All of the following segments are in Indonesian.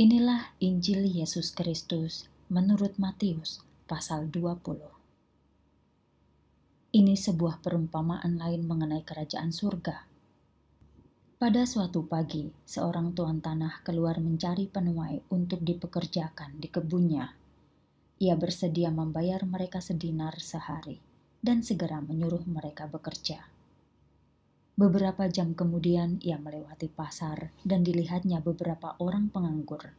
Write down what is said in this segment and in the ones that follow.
Inilah Injil Yesus Kristus menurut Matius pasal 20. Ini sebuah perumpamaan lain mengenai kerajaan surga. Pada suatu pagi, seorang tuan tanah keluar mencari penuai untuk dipekerjakan di kebunnya. Ia bersedia membayar mereka sedinar sehari dan segera menyuruh mereka bekerja. Beberapa jam kemudian ia melewati pasar dan dilihatnya beberapa orang penganggur.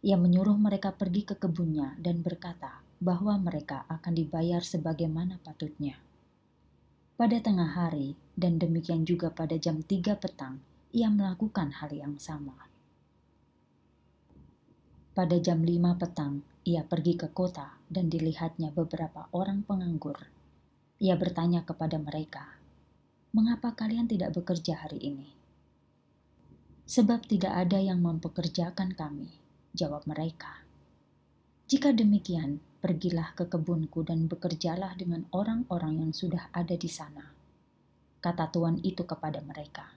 Ia menyuruh mereka pergi ke kebunnya dan berkata bahwa mereka akan dibayar sebagaimana patutnya. Pada tengah hari dan demikian juga pada jam tiga petang, ia melakukan hal yang sama. Pada jam lima petang, ia pergi ke kota dan dilihatnya beberapa orang penganggur. Ia bertanya kepada mereka, mengapa kalian tidak bekerja hari ini? Sebab tidak ada yang mempekerjakan kami, jawab mereka. Jika demikian, pergilah ke kebunku dan bekerjalah dengan orang-orang yang sudah ada di sana. Kata Tuhan itu kepada mereka.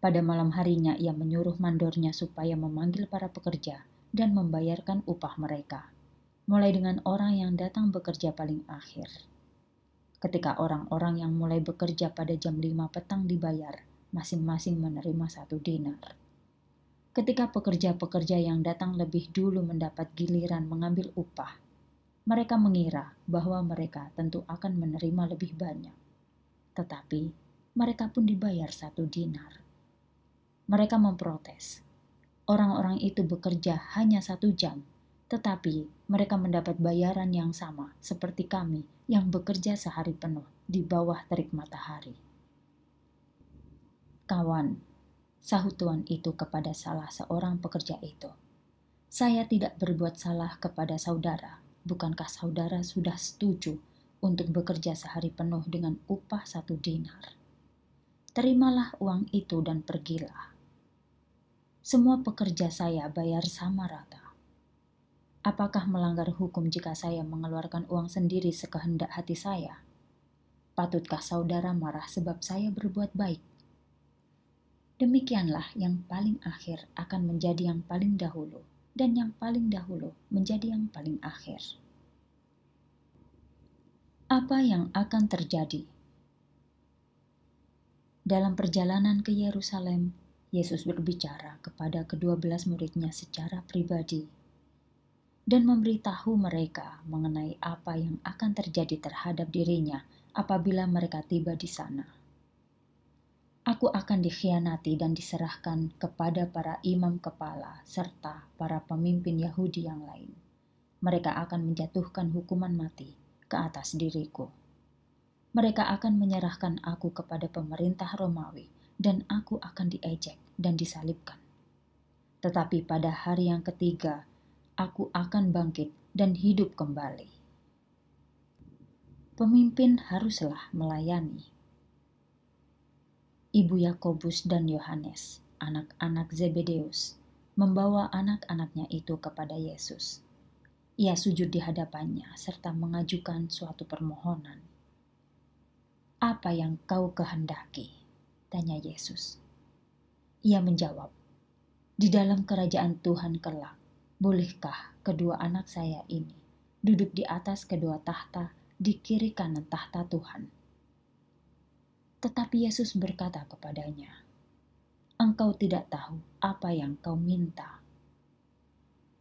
Pada malam harinya ia menyuruh mandornya supaya memanggil para pekerja dan membayarkan upah mereka, mulai dengan orang yang datang bekerja paling akhir Ketika orang-orang yang mulai bekerja pada jam 5 petang dibayar, masing-masing menerima satu dinar. Ketika pekerja-pekerja yang datang lebih dulu mendapat giliran mengambil upah, mereka mengira bahwa mereka tentu akan menerima lebih banyak. Tetapi mereka pun dibayar satu dinar. Mereka memprotes. Orang-orang itu bekerja hanya satu jam, tetapi mereka mendapat bayaran yang sama seperti kami yang bekerja sehari penuh di bawah terik matahari. Kawan, sahut tuan itu kepada salah seorang pekerja itu. Saya tidak berbuat salah kepada saudara. Bukankah saudara sudah setuju untuk bekerja sehari penuh dengan upah satu dinar? Terimalah uang itu dan pergilah. Semua pekerja saya bayar sama rata Apakah melanggar hukum jika saya mengeluarkan uang sendiri sekehendak hati saya? Patutkah saudara marah sebab saya berbuat baik? Demikianlah yang paling akhir akan menjadi yang paling dahulu, dan yang paling dahulu menjadi yang paling akhir. Apa yang akan terjadi? Dalam perjalanan ke Yerusalem, Yesus berbicara kepada kedua belas muridnya secara pribadi dan memberitahu mereka mengenai apa yang akan terjadi terhadap dirinya apabila mereka tiba di sana. Aku akan dikhianati dan diserahkan kepada para imam kepala serta para pemimpin Yahudi yang lain. Mereka akan menjatuhkan hukuman mati ke atas diriku. Mereka akan menyerahkan aku kepada pemerintah Romawi, dan aku akan diejek dan disalibkan. Tetapi pada hari yang ketiga, aku akan bangkit dan hidup kembali. Pemimpin haruslah melayani. Ibu Yakobus dan Yohanes, anak-anak Zebedeus, membawa anak-anaknya itu kepada Yesus. Ia sujud di hadapannya serta mengajukan suatu permohonan. "Apa yang kau kehendaki?" tanya Yesus. Ia menjawab, "Di dalam kerajaan Tuhan kelak, Bolehkah kedua anak saya ini duduk di atas kedua tahta di kiri kanan tahta Tuhan? Tetapi Yesus berkata kepadanya, "Engkau tidak tahu apa yang kau minta."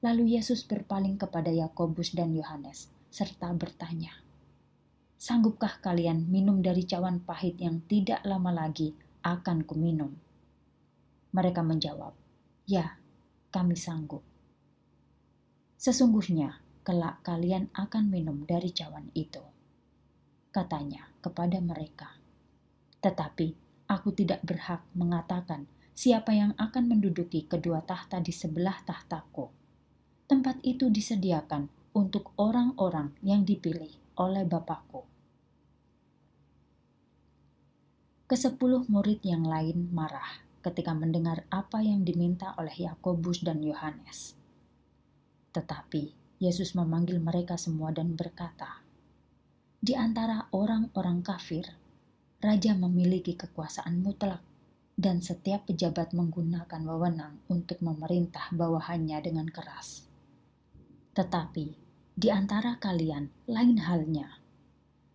Lalu Yesus berpaling kepada Yakobus dan Yohanes serta bertanya, "Sanggupkah kalian minum dari cawan pahit yang tidak lama lagi akan kuminum?" Mereka menjawab, "Ya, kami sanggup." Sesungguhnya, kelak kalian akan minum dari cawan itu. Katanya kepada mereka. Tetapi aku tidak berhak mengatakan siapa yang akan menduduki kedua tahta di sebelah tahtaku. Tempat itu disediakan untuk orang-orang yang dipilih oleh Bapakku. Kesepuluh murid yang lain marah ketika mendengar apa yang diminta oleh Yakobus dan Yohanes. Tetapi Yesus memanggil mereka semua dan berkata, "Di antara orang-orang kafir, raja memiliki kekuasaan mutlak, dan setiap pejabat menggunakan wewenang untuk memerintah bawahannya dengan keras. Tetapi di antara kalian lain halnya.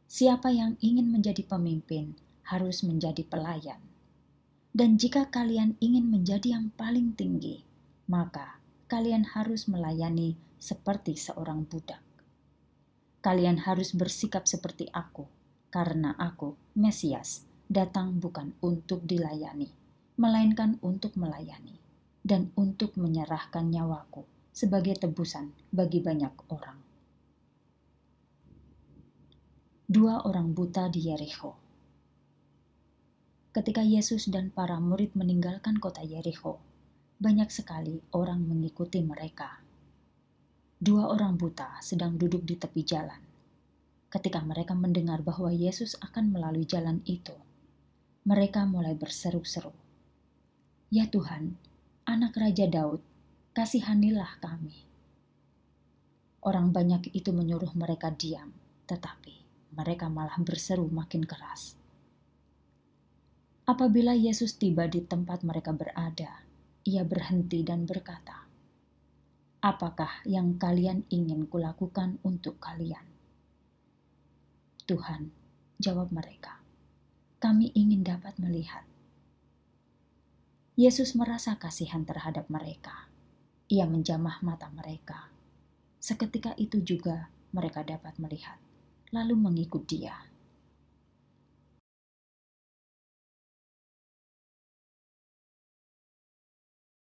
Siapa yang ingin menjadi pemimpin harus menjadi pelayan. Dan jika kalian ingin menjadi yang paling tinggi, maka kalian harus melayani seperti seorang budak. Kalian harus bersikap seperti aku, karena aku, Mesias, datang bukan untuk dilayani, melainkan untuk melayani dan untuk menyerahkan nyawaku sebagai tebusan bagi banyak orang. Dua orang buta di Yeriko. Ketika Yesus dan para murid meninggalkan kota Yeriko, banyak sekali orang mengikuti mereka. Dua orang buta sedang duduk di tepi jalan. Ketika mereka mendengar bahwa Yesus akan melalui jalan itu, mereka mulai berseru-seru, "Ya Tuhan, Anak Raja Daud, kasihanilah kami." Orang banyak itu menyuruh mereka diam, tetapi mereka malah berseru makin keras. Apabila Yesus tiba di tempat mereka berada, ia berhenti dan berkata, "Apakah yang kalian ingin kulakukan untuk kalian?" Tuhan, jawab mereka, kami ingin dapat melihat. Yesus merasa kasihan terhadap mereka. Ia menjamah mata mereka. Seketika itu juga mereka dapat melihat, lalu mengikut Dia.